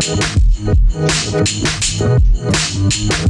Thank you.